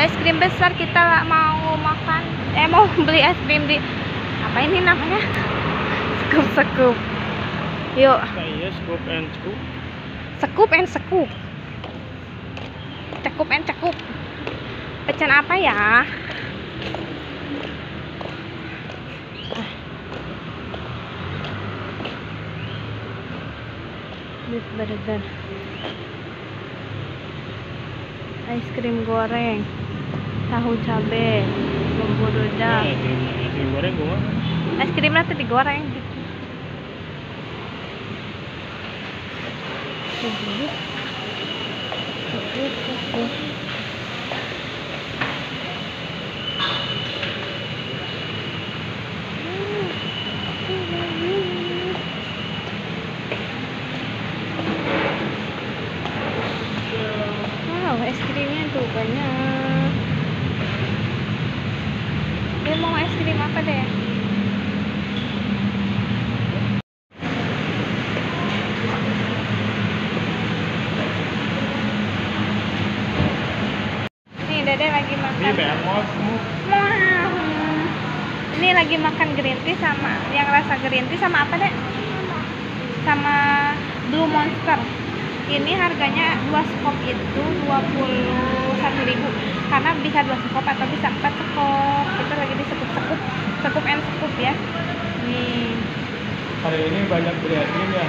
es krim besar kita lah mau makan. Eh mau beli es krim di apa ini namanya? Sekup sekup yuk iya, scoop and scoop. sekup and sekup. Cekup and cekup pecan apa ya? Beef burger es krim goreng tahu cabe bumbu Nah, rujak es krim, es krim goreng gue makan. es krim nanti digoreng gitu Wow, krimnya tuh banyak. Dia mau es krim apa deh? Nih, Dede lagi Ini makan. Wow. Ini lagi makan green tea sama yang rasa green tea sama apa deh? Sama Blue Monster. Ini harganya dua skop itu 21.000 karena bisa dua skop atau bisa empat skop. Kita lagi di sekup sekup sekup and sekup ya. Nih. Hari ini banyak beli ya.